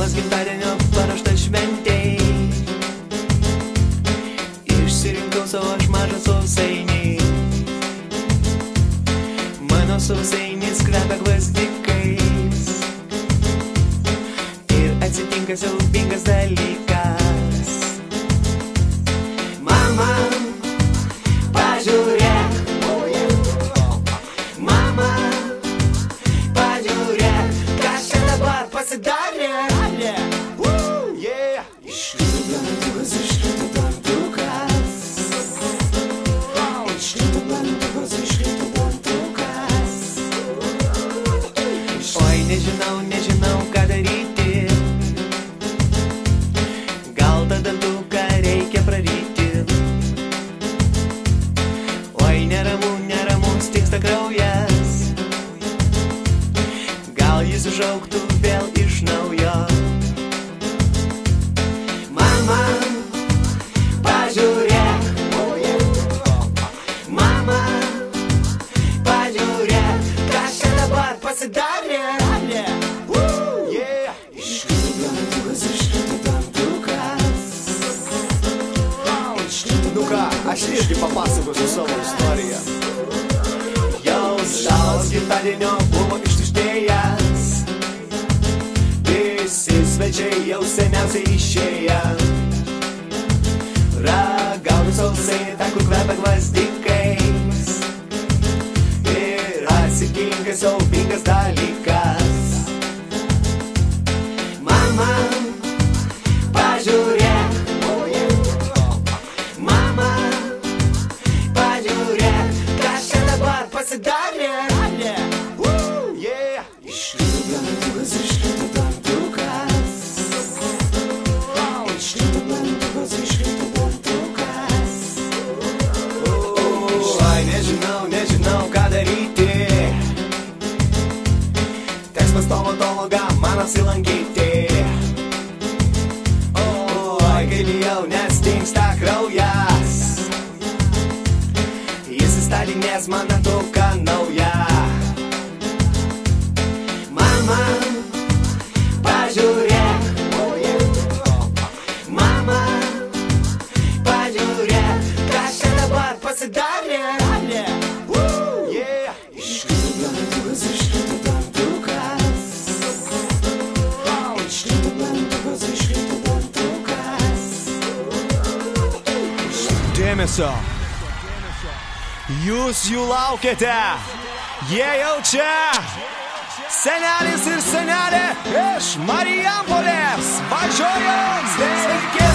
Stalas gimtadienio paruoštas šventėjai Išsirinkau savo aš mažą sausainį. Mano sausainis kvepia gvazdikais. Ir atsitinka siaubingas dalykas nežinau, nežinau, ką daryti. Gal tą dantuką reikia praryti? Oi, neramu, neramu, stiksta kraujas. Gal jis užauktų vėl iš naujo aš irgi papasakosiu savo istoriją. Jau stalas gimtadienio buvo ištuštėjęs. Visi svečiai jau seniausiai išėję. Ragauju sausainį ten, kur kvepia gvazdikais. Ir atsitinka siaubingas dalykas apsilankyti. Oi, kai bijau, nes tinksta kraujas. Jis įstadinės man dantuką naują Dėmesio. Jūs jų laukiate. Jie jau čia. Senelis ir senelė iš Marijampolės. Važiuojam. Sveiki, sveiki,